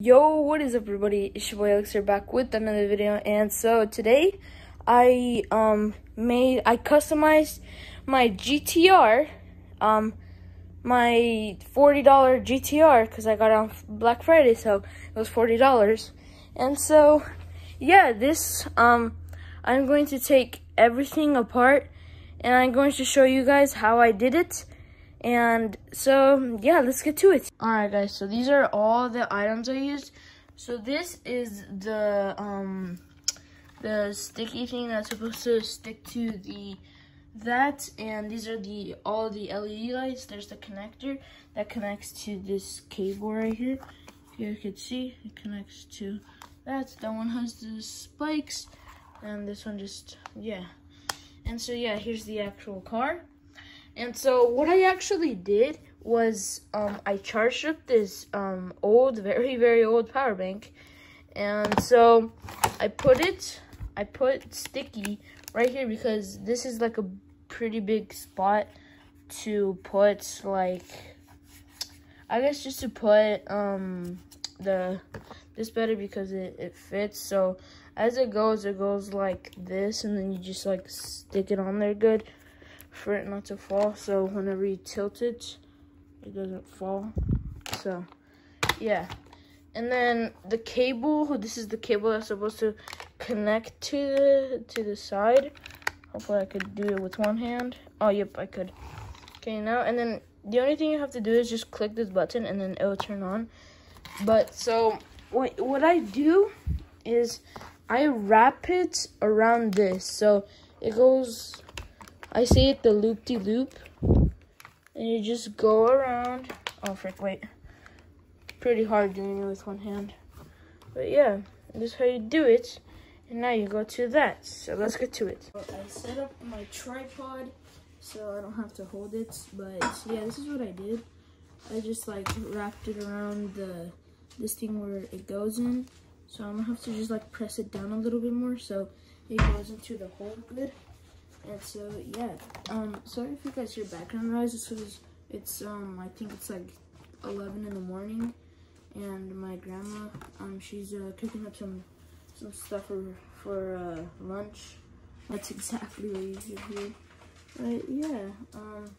Yo, what is up everybody? It's your boy Alex here back with another video and so today I um made I customized my GTR um my $40 GTR because I got it on Black Friday so it was $40 and so yeah this um I'm going to take everything apart and I'm going to show you guys how I did it and so, yeah, let's get to it. Alright, guys, so these are all the items I used. So this is the, um, the sticky thing that's supposed to stick to the, that, and these are the, all the LED lights. There's the connector that connects to this cable right here. You can see, it connects to that. That one has the spikes, and this one just, yeah. And so, yeah, here's the actual car. And so what I actually did was um, I charged up this um, old, very, very old power bank. And so I put it, I put sticky right here because this is like a pretty big spot to put like, I guess just to put um, the, this better because it, it fits. So as it goes, it goes like this and then you just like stick it on there good for it not to fall. So whenever you tilt it, it doesn't fall. So yeah. And then the cable, this is the cable that's supposed to connect to the to the side. Hopefully I could do it with one hand. Oh yep, I could. Okay now and then the only thing you have to do is just click this button and then it will turn on. But so what what I do is I wrap it around this. So it goes I say it the loop-de-loop. -loop, and you just go around. Oh, frick, wait. Pretty hard doing it with one hand. But yeah, this is how you do it. And now you go to that. So let's get to it. I set up my tripod so I don't have to hold it. But yeah, this is what I did. I just like wrapped it around the this thing where it goes in. So I'm gonna have to just like press it down a little bit more so it goes into the hole good. And so yeah, um, sorry if you guys hear background noise. It's because it's um, I think it's like 11 in the morning, and my grandma, um, she's uh, cooking up some some stuff for for uh, lunch. That's exactly what you should hear. But yeah, um,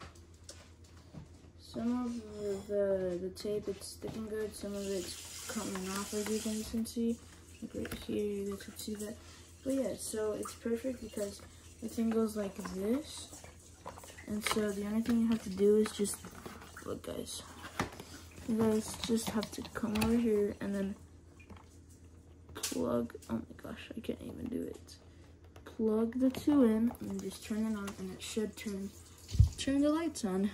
some of the the tape it's sticking good. Some of it's coming off, as you guys can see. Like right here, you guys can see that. But yeah, so it's perfect because the thing goes like this. And so the only thing you have to do is just, look guys, you guys just have to come over here and then plug, oh my gosh, I can't even do it. Plug the two in and just turn it on and it should turn, turn the lights on.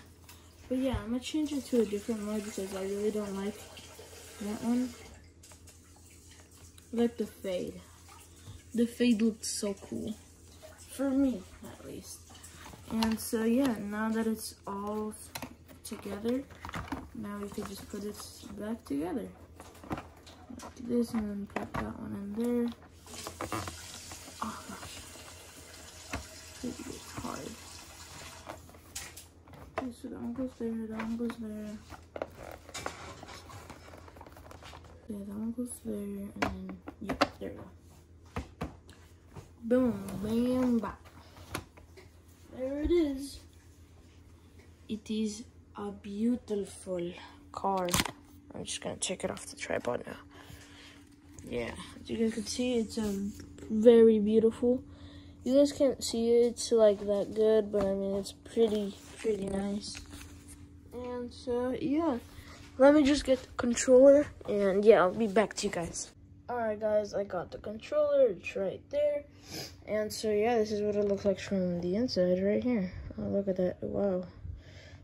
But yeah, I'm gonna change it to a different mode because I really don't like that one. I like the fade. The fade looks so cool for me at least. And so yeah, now that it's all together, now we can just put it back together. Do this and then put that one in there. Oh gosh, it's hard. Okay, so that one goes there, that one goes there. Yeah, that one goes there, and then, yeah, there we go. Boom, bam, bam. There it is. It is a beautiful car. I'm just gonna take it off the tripod now. Yeah, as you guys can see, it's um very beautiful. You guys can't see it like that good, but I mean it's pretty pretty nice. And so yeah, let me just get the controller, and yeah, I'll be back to you guys. Alright guys, I got the controller, it's right there. And so yeah, this is what it looks like from the inside right here. Oh, look at that, wow.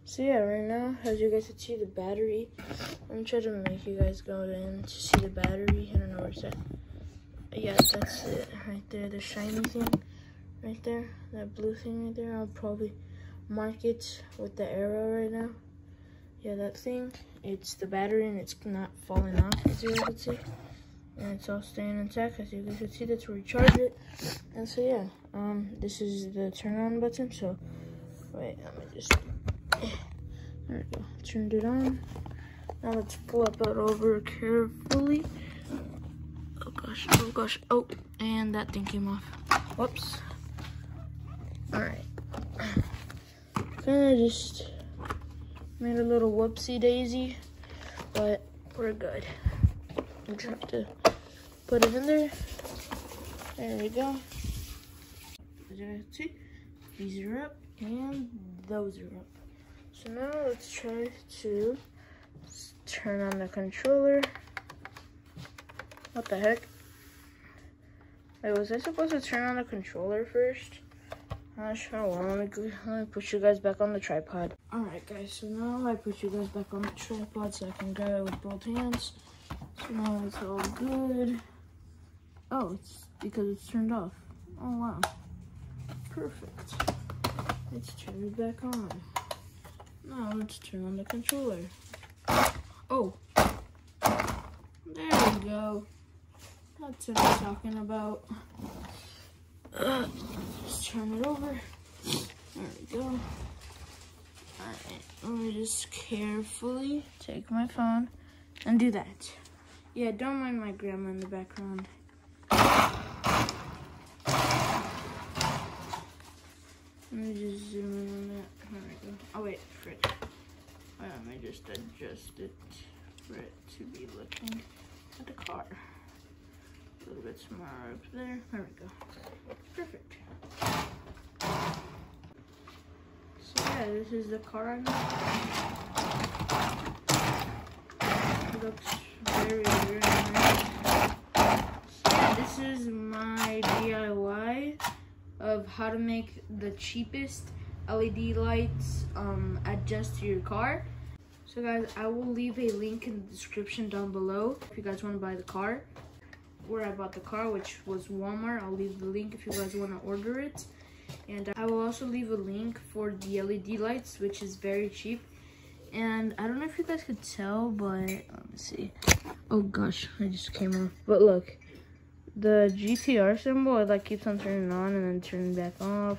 So yeah, right now, as you guys can see the battery, I'm trying to make you guys go in to see the battery. I don't know where it's at. Yeah, that's it right there, the shiny thing right there, that blue thing right there. I'll probably mark it with the arrow right now. Yeah, that thing, it's the battery and it's not falling off, as you can see and it's all staying intact as you guys can see that's where you charge it and so yeah um this is the turn on button so wait let me just there we go turned it on Now let's flip it over carefully. Oh gosh, oh gosh, oh, and that thing came off. Whoops. All right. Kinda just made a little whoopsie daisy, but we're good. I just have to put it in there. There we go. As you see, these are up and those are up. So now let's try to turn on the controller. What the heck? Wait, was I supposed to turn on the controller first? I'm Not sure. Well, let me, let me put you guys back on the tripod. Alright guys, so now I put you guys back on the tripod so I can grab it with both hands. Now it's all good. Oh, it's because it's turned off. Oh wow. Perfect. Let's turn it back on. Now let's turn on the controller. Oh. There we go. That's what I'm talking about. Just turn it over. There we go. Alright, let me just carefully take my phone and do that. Yeah, don't mind my grandma in the background. Let me just zoom in on that. There we go. Oh wait, frick. Let me just adjust it for it to be looking at the car. A little bit smaller up there. There we go. Perfect. So yeah, this is the car It looks very, nice. This is my DIY of how to make the cheapest LED lights um, adjust to your car. So guys, I will leave a link in the description down below if you guys want to buy the car. Where I bought the car, which was Walmart. I'll leave the link if you guys want to order it. And I will also leave a link for the LED lights, which is very cheap. And I don't know if you guys could tell, but let me see. Oh gosh, I just came off. But look, the GTR symbol, it like keeps on turning on and then turning back off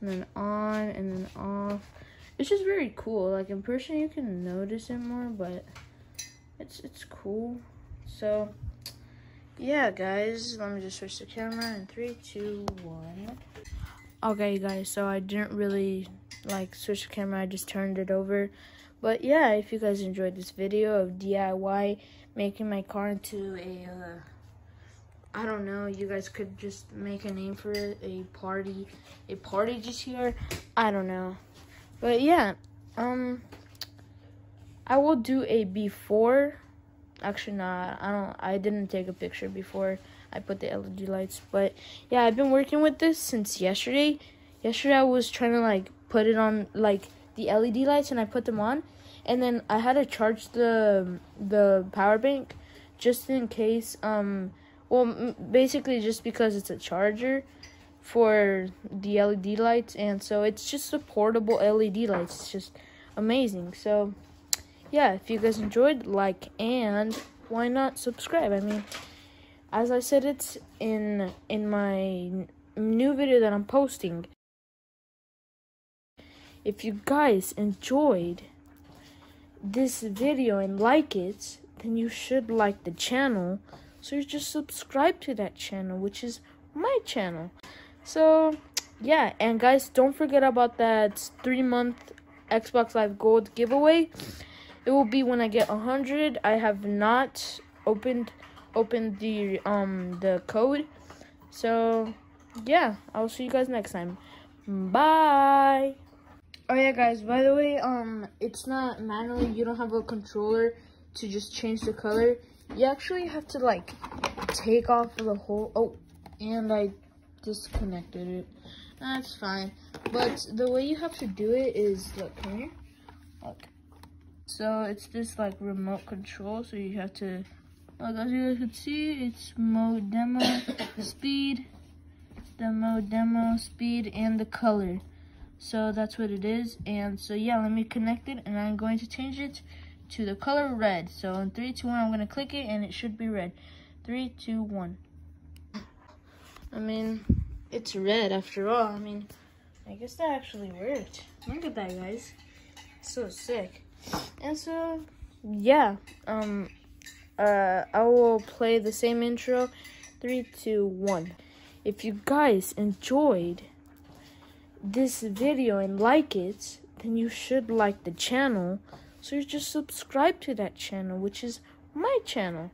and then on and then off. It's just very cool. Like in person you can notice it more, but it's it's cool. So yeah guys, let me just switch the camera in three, two, one. Okay guys, so I didn't really like switch the camera, I just turned it over. But yeah, if you guys enjoyed this video of DIY making my car into a uh, I don't know, you guys could just make a name for it, a party, a party GTR, I don't know. But yeah, um, I will do a before, actually not, I don't, I didn't take a picture before I put the LED lights, but yeah, I've been working with this since yesterday. Yesterday I was trying to like put it on like the LED lights and I put them on, and then I had to charge the, the power bank just in case, um, well, basically just because it's a charger for the LED lights, and so it's just a portable LED lights. It's just amazing. So, yeah, if you guys enjoyed, like and why not subscribe? I mean, as I said, it's in in my new video that I'm posting. If you guys enjoyed this video and like it, then you should like the channel so you just subscribe to that channel, which is my channel. So yeah, and guys, don't forget about that three month Xbox Live Gold giveaway. It will be when I get a hundred. I have not opened opened the um the code. So yeah, I'll see you guys next time. Bye. Oh yeah, guys. By the way, um, it's not manually. You don't have a controller to just change the color you actually have to like take off the whole oh and I disconnected it that's fine but the way you have to do it is look here look so it's this like remote control so you have to like as you guys can see it's mode demo speed the mode demo speed and the color so that's what it is and so yeah let me connect it and I'm going to change it to the color red. So in three, two, one, I'm gonna click it and it should be red. Three, two, one. I mean, it's red after all. I mean, I guess that actually worked. Look at that, guys. so sick. And so, yeah, um, uh, I will play the same intro. Three, two, one. If you guys enjoyed this video and like it, then you should like the channel. So you just subscribe to that channel, which is my channel.